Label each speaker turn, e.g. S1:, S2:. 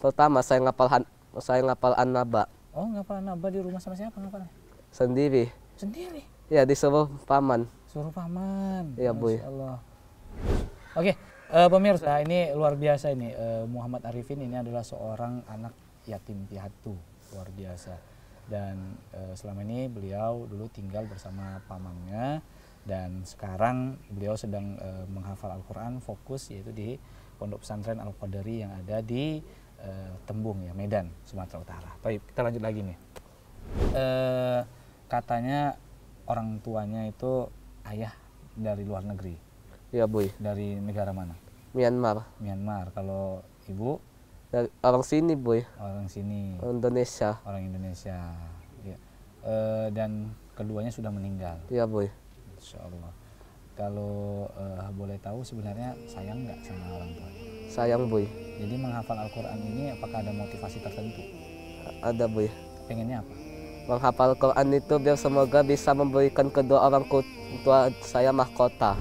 S1: Pertama saya ngapal saya ngapal An-Naba
S2: Oh, ngapal naba di rumah sama siapa ngapalnya?
S1: sendiri.
S2: Sendiri.
S1: Ya disuruh paman.
S2: Suruh paman.
S1: Iya, Bu.
S2: Allah. Oke, eh, pemirsa, ini luar biasa ini. Eh, Muhammad Arifin ini adalah seorang anak yatim piatu, luar biasa. Dan eh, selama ini beliau dulu tinggal bersama pamannya dan sekarang beliau sedang eh, menghafal Al-Qur'an fokus yaitu di Pondok Pesantren Al-Qadari yang ada di eh, Tembung ya, Medan, Sumatera Utara. Baik, kita lanjut lagi nih. Eh, katanya orang tuanya itu ayah dari luar negeri.
S1: Ya boy.
S2: Dari negara mana?
S1: Myanmar.
S2: Myanmar. Kalau ibu
S1: Dari orang sini boy.
S2: orang sini,
S1: Indonesia.
S2: orang Indonesia. Ya. Eh, dan keduanya sudah meninggal.
S1: Ya boy.
S2: Insya Allah. Kalau eh, boleh tahu sebenarnya sayang nggak sama orang tua?
S1: Sayang boy.
S2: Jadi menghafal Al-Quran ini apakah ada motivasi tertentu?
S1: Ada boy.
S2: Pengennya apa?
S1: Menghafal Quran itu biar semoga bisa memberikan kedua orang tua saya mahkota.